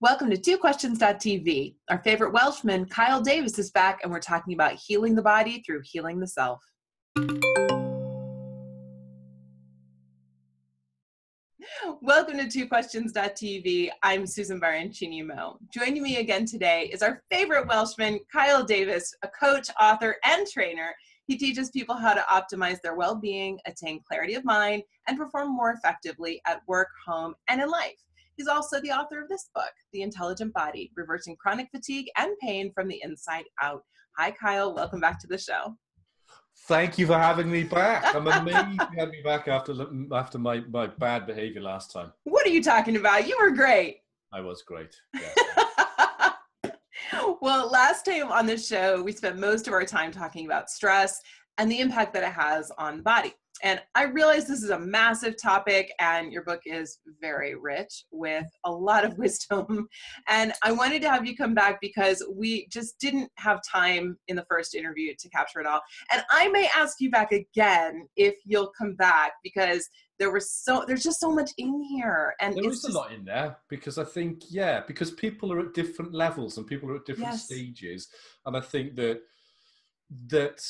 Welcome to Two Questions.tv. Our favorite Welshman, Kyle Davies, is back, and we're talking about healing the body through healing the self. Welcome to Two Questions.tv. I'm Susan Baroncini-Moe. Joining me again today is our favorite Welshman, Kyle Davies, a coach, author, and trainer. He teaches people how to optimize their well being, attain clarity of mind, and perform more effectively at work, home, and in life. He's also the author of this book, The Intelligent Body Reversing Chronic Fatigue and Pain from the Inside Out. Hi, Kyle. Welcome back to the show. Thank you for having me back. I'm amazed you had me back after after my, my bad behavior last time. What are you talking about? You were great. I was great. well, last time on the show, we spent most of our time talking about stress and the impact that it has on the body. And I realize this is a massive topic, and your book is very rich with a lot of wisdom. And I wanted to have you come back because we just didn't have time in the first interview to capture it all. And I may ask you back again if you'll come back because there was so there's just so much in here and there is just, a lot in there because i think yeah because people are at different levels and people are at different yes. stages and i think that that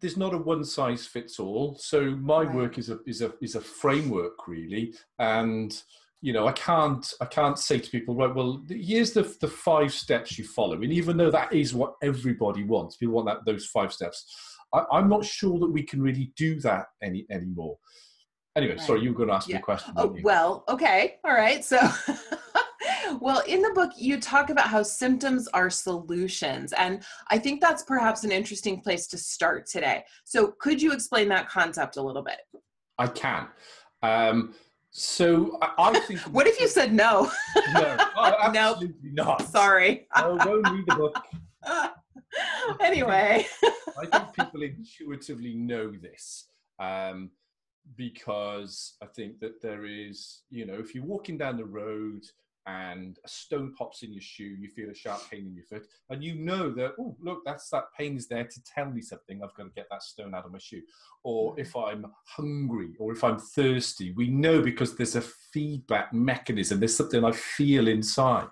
there's not a one size fits all. So my right. work is a is a is a framework really, and you know I can't I can't say to people right well here's the the five steps you follow, and even though that is what everybody wants, people want that those five steps. I, am not sure that we can really do that any anymore. Anyway, right. sorry, you were going to ask yeah. me a question. Oh, well, okay, all right. So well, in the book, you talk about how symptoms are solutions. And I think that's perhaps an interesting place to start today. So, could you explain that concept a little bit? I can. Um, so, I, I think. what if you said no? no, oh, absolutely nope. not. Sorry. no, don't read the book. anyway. I think people intuitively know this. Um, because I think that there is, you know, if you're walking down the road and a stone pops in your shoe, you feel a sharp pain in your foot, and you know that, oh, look, that's that pain is there to tell me something. I've got to get that stone out of my shoe. Or mm. if I'm hungry or if I'm thirsty, we know because there's a feedback mechanism, there's something I feel inside.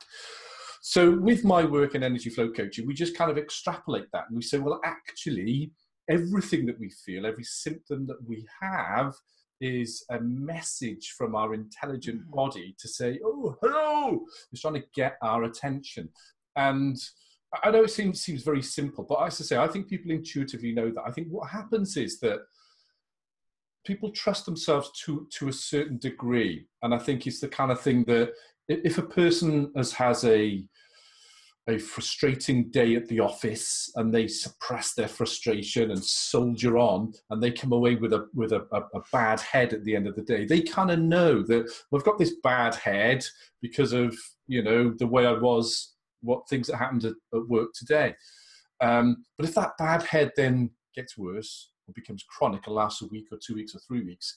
So with my work in energy flow coaching, we just kind of extrapolate that and we say, well, actually, everything that we feel, every symptom that we have, is a message from our intelligent mm-hmm. body to say, oh, hello, it's trying to get our attention. And I know it seems, seems very simple, but as I say, I think people intuitively know that. I think what happens is that people trust themselves to, to a certain degree. And I think it's the kind of thing that if a person has, has a, a frustrating day at the office and they suppress their frustration and soldier on and they come away with a with a, a, a bad head at the end of the day. They kind of know that we've got this bad head because of you know the way i was what things that happened at, at work today. Um, but if that bad head then gets worse or becomes chronic and lasts a week or two weeks or three weeks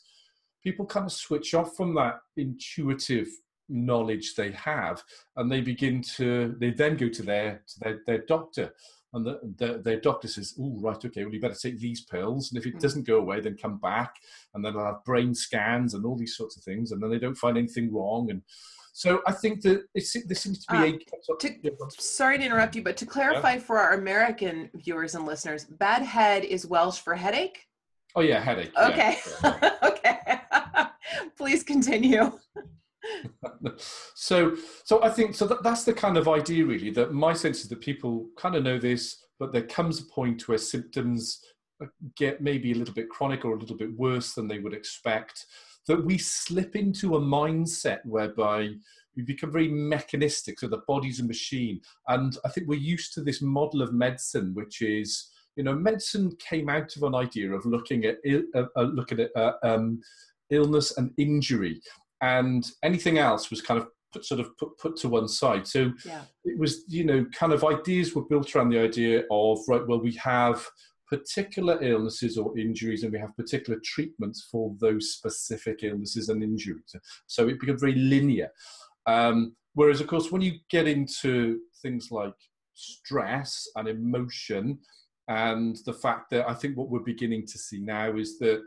people kind of switch off from that intuitive knowledge they have and they begin to they then go to their to their, their doctor and the, the, their doctor says oh right okay well you better take these pills and if it hmm. doesn't go away then come back and then they'll have brain scans and all these sorts of things and then they don't find anything wrong and so I think that it, there seems to be um, a. To, sorry to interrupt you, but to clarify yeah. for our American viewers and listeners, bad head is Welsh for headache. Oh yeah, headache. Okay, yeah. okay. Please continue. so so i think so that, that's the kind of idea really that my sense is that people kind of know this but there comes a point where symptoms uh, get maybe a little bit chronic or a little bit worse than they would expect that we slip into a mindset whereby we become very mechanistic so the body's a machine. And i think we're used to this model of medicine which is you know medicine came out of an idea of looking at uh, uh, looking at uh, um, illness and injury and anything else was kind of put, sort of put, put to one side. So yeah. it was, you know, kind of ideas were built around the idea of, right, well, we have particular illnesses or injuries and we have particular treatments for those specific illnesses and injuries. So it became very linear. Um, whereas, of course, when you get into things like stress and emotion, and the fact that I think what we're beginning to see now is that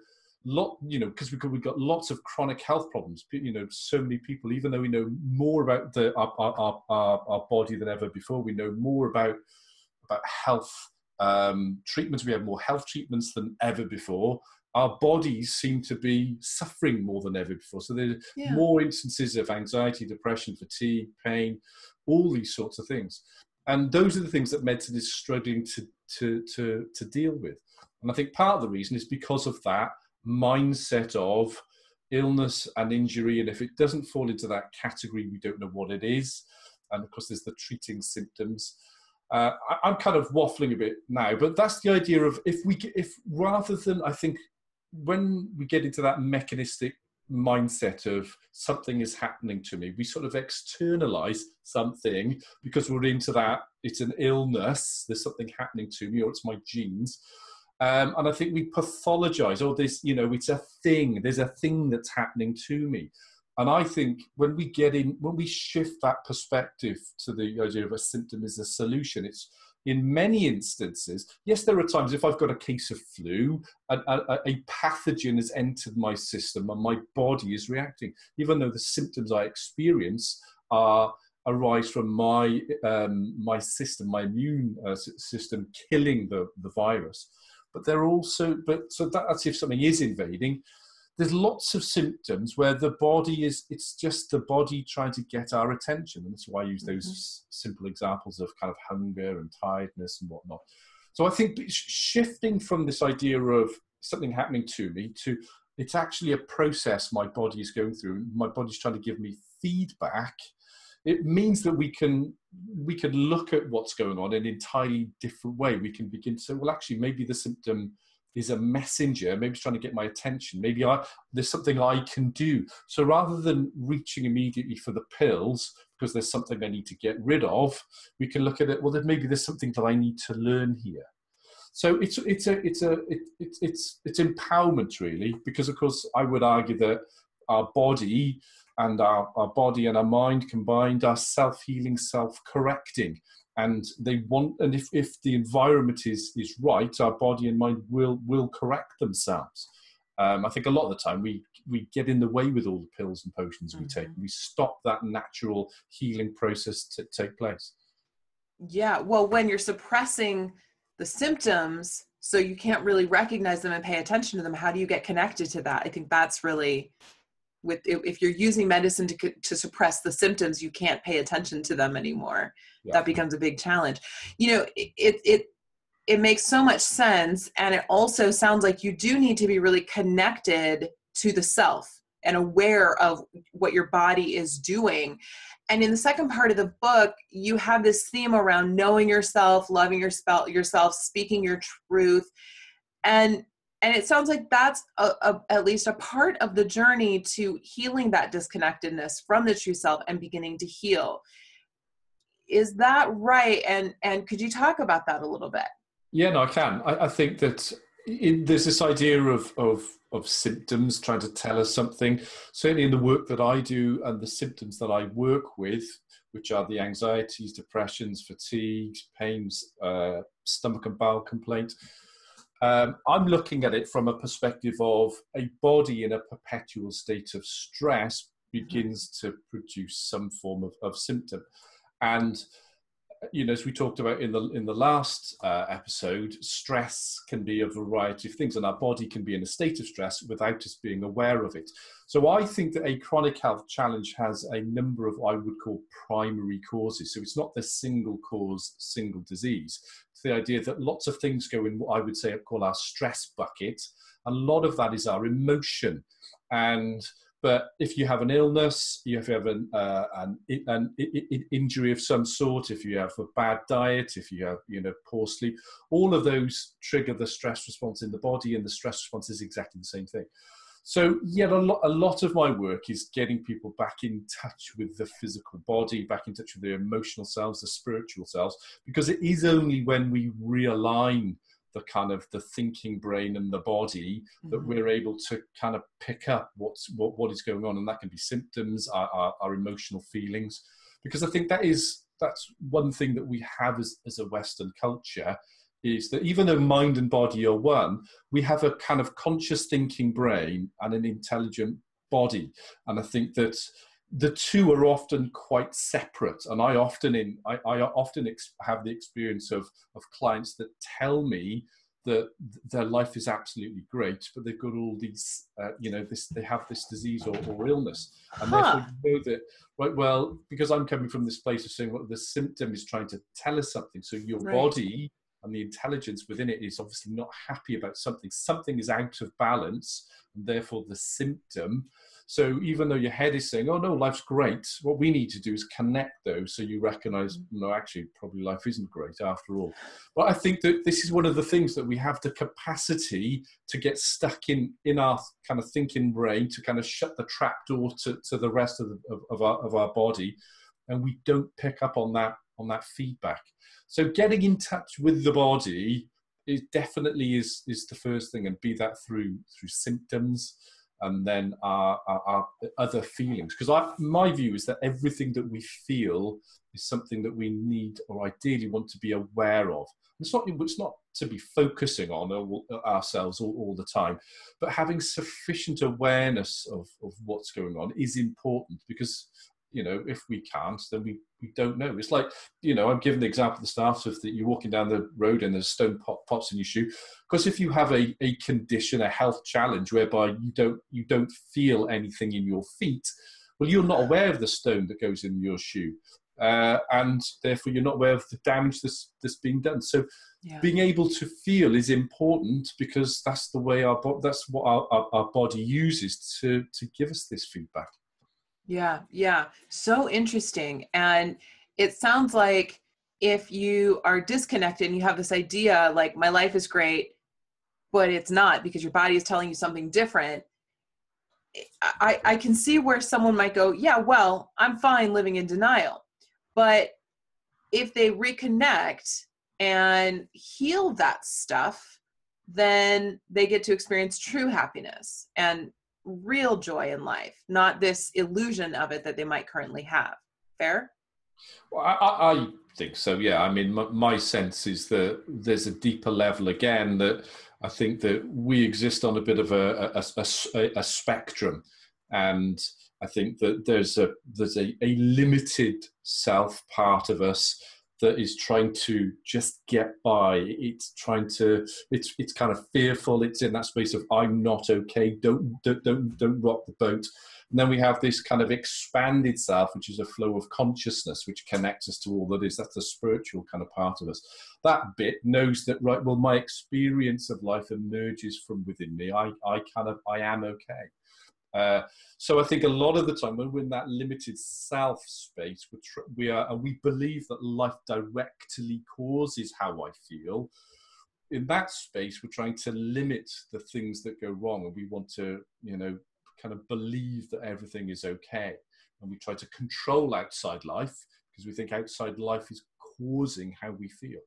lot you know because we we've got lots of chronic health problems. You know so many people even though we know more about the our, our, our, our body than ever before we know more about about health um, treatments. We have more health treatments than ever before. Our bodies seem to be suffering more than ever before. So there's yeah. more instances of anxiety depression fatigue pain all these sorts of things. And those are the things that medicine is struggling to to to, to deal with. And i think part of the reason is because of that mindset of illness and injury. And if it doesn't fall into that category, we don't know what it is. And of course, there's the treating symptoms. Uh, I, am kind of waffling a bit now, but that's the idea of if we, if rather than, I think, when we get into that mechanistic mindset of something is happening to me, we sort of externalize something because we're into that, it's an illness, there's something happening to me, or it's my genes um, and I think we pathologize, oh, this, you know, it's a thing, there's a thing that's happening to me. And I think when we get in, when we shift that perspective to the idea of a symptom is a solution, it's in many instances, yes, there are times if I've got a case of flu, a, a, a, pathogen has entered my system and my body is reacting, even though the symptoms I experience are arise from my um, my system, my immune uh, system killing the, the virus but they're also but so that's if something is invading. There's lots of symptoms where the body is it's just the body trying to get our attention and that's why i use those mm-hmm. simple examples of kind of hunger and tiredness and whatnot. So i think shifting from this idea of something happening to me to it's actually a process my body is going through. My body's trying to give me feedback it means that we can we can look at what's going on in an entirely different way. We can begin to say, well, actually, maybe the symptom is a messenger. Maybe it's trying to get my attention. Maybe I, there's something I can do. So rather than reaching immediately for the pills because there's something I need to get rid of, we can look at it. Well, then maybe there's something that I need to learn here. So it's it's a it's a it, it's it's it's empowerment really because of course I would argue that our body and our, our body and our mind combined are self-healing, self-correcting. And they want, and if, if the environment is, is right, our body and mind will, will correct themselves. Um, I think a lot of the time we, we get in the way with all the pills and potions we mm-hmm. take. We stop that natural healing process to take place. Yeah, well, when you're suppressing the symptoms, so you can't really recognize them and pay attention to them, how do you get connected to that? I think that's really with if you're using medicine to, to suppress the symptoms you can't pay attention to them anymore. Yeah. that becomes a big challenge. You know it it it makes so much sense and it also sounds like you do need to be really connected to the self and aware of what your body is doing. And in the second part of the book you have this theme around knowing yourself loving yourself, yourself speaking your truth. And and it sounds like that's a, a, at least a part of the journey to healing that disconnectedness from the true self and beginning to heal. Is that right? And and could you talk about that a little bit? Yeah no i can. I, I think that there's this idea of, of of symptoms trying to tell us something. Certainly in the work that i do and the symptoms that i work with which are the anxieties depressions fatigues pains uh, stomach and bowel complaint um, I'm looking at it from a perspective of a body in a perpetual state of stress begins to produce some form of, of symptom. And you know, as we talked about in the in the last uh, episode, stress can be a variety of things, and our body can be in a state of stress without us being aware of it. So I think that a chronic health challenge has a number of I would call primary causes. So it's not the single cause, single disease. It's the idea that lots of things go in what I would say call our stress bucket. A lot of that is our emotion, and but if you have an illness, if you have an, uh, an, an, injury of some sort, if you have a bad diet, if you have you know poor sleep, all of those trigger the stress response in the body, and the stress response is exactly the same thing. So, yet a lot, a lot of my work is getting people back in touch with the physical body, back in touch with their emotional selves, the spiritual selves, because it is only when we realign the kind of the thinking brain and the body mm-hmm. that we're able to kind of pick up what's what, what is going on and that can be symptoms our, our, our, emotional feelings because i think that is that's one thing that we have as, as a western culture is that even though mind and body are one, we have a kind of conscious thinking brain and an intelligent body. And I think that the two are often quite separate. And I often in I, I often ex- have the experience of of clients that tell me that their life is absolutely great, but they've got all these, uh, you know, this they have this disease or, or illness, and huh. you know that. Right, well, because I'm coming from this place of saying, well, the symptom is trying to tell us something. So your right. body and the intelligence within it is obviously not happy about something. Something is out of balance, and therefore the symptom. So even though your head is saying, "Oh no, life's great," what we need to do is connect those, so you recognise, mm-hmm. no, actually, probably life isn't great after all. But I think that this is one of the things that we have the capacity to get stuck in in our kind of thinking brain to kind of shut the trap door to, to the rest of, the, of, of our of our body, and we don't pick up on that on that feedback. So getting in touch with the body is definitely is is the first thing, and be that through through symptoms and then our, our, our other feelings. Because I my view is that everything that we feel is something that we need or ideally want to be aware of. It's not, it's not to be focusing on ourselves all, all the time, but having sufficient awareness of, of what's going on is important because you know, if we can't, then we, we don't know. It's like, you know, I'm giving the example at the start of that you're walking down the road and there's stone pot, pots in your shoe. Because if you have a, a condition, a health challenge whereby you don't you don't feel anything in your feet, well, you're not aware of the stone that goes in your shoe. Uh, and therefore you're not aware of the damage that's, that's being done. So yeah. being able to feel is important because that's the way our that's what our, our, our body uses to to give us this feedback. Yeah, yeah. So interesting. And it sounds like if you are disconnected and you have this idea like my life is great, but it's not because your body is telling you something different. Eh, I, I can see where someone might go, yeah, well, I'm fine living in denial. But if they reconnect and heal that stuff, then they get to experience true happiness. And real joy in life, not this illusion of it that they might currently have. Fair? Well, I, I think so. Yeah. I mean, my, my, sense is that there's a deeper level again that I think that we exist on a bit of a, a, a, a spectrum, and I think that there's a there's a, a limited self part of us that is trying to just get by. It's trying to. It's it's kind of fearful. It's in that space of I'm not okay. Don't don't don't, don't rock the boat. And then we have this kind of expanded self, which is a flow of consciousness, which connects us to all that is. That's the spiritual kind of part of us. That bit knows that right. Well, my experience of life emerges from within me. I I kind of I am okay. Uh, so I think a lot of the time when we're in that limited self space, tr- we are, and we believe that life directly causes how I feel. In that space, we're trying to limit the things that go wrong, and we want to, you know, kind of believe that everything is okay, and we try to control outside life because we think outside life is causing how we feel.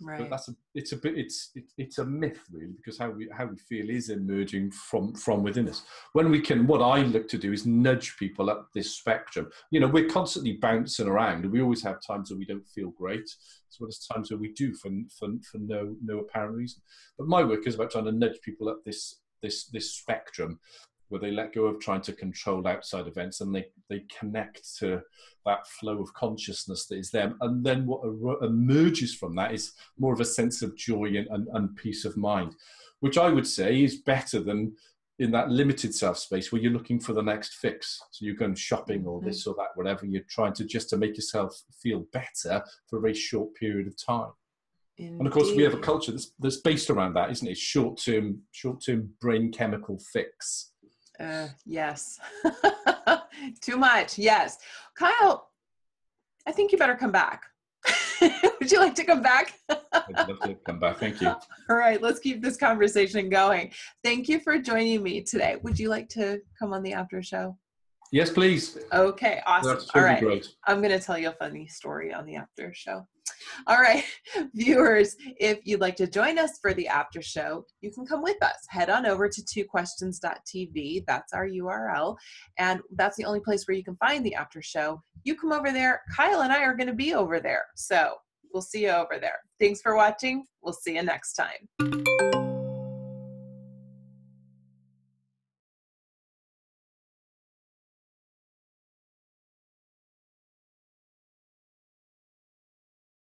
Right. But that's a it's a bit it's it, it's a myth really because how we how we feel is emerging from from within us. When we can, what I look to do is nudge people up this spectrum. You know, we're constantly bouncing around, and we always have times where we don't feel great, as well as times where we do for for for no no apparent reason. But my work is about trying to nudge people up this this this spectrum where they let go of trying to control outside events and they, they connect to that flow of consciousness that is them. And then what emerges from that is more of a sense of joy and, and, and peace of mind, which I would say is better than in that limited self space where you're looking for the next fix. So you're going shopping or this mm-hmm. or that, whatever. You're trying to just to make yourself feel better for a very short period of time. Indeed. And of course, we have a culture that's, that's based around that, isn't it? Short term, short term brain chemical fix. Uh, yes. Too much. Yes. Kyle, I think you better come back. Would you like to come back? I'd love to come back. Thank you. All right, let's keep this conversation going. Thank you for joining me today. Would you like to come on the after show? Yes, please. Okay, awesome. All right. Great. I'm going to tell you a funny story on the after show. All right, viewers, if you'd like to join us for the after show, you can come with us. Head on over to twoquestions.tv. That's our URL. And that's the only place where you can find the after show. You come over there. Kyle and I are going to be over there. So We'll see you over there. Thanks for watching. We'll see you next time.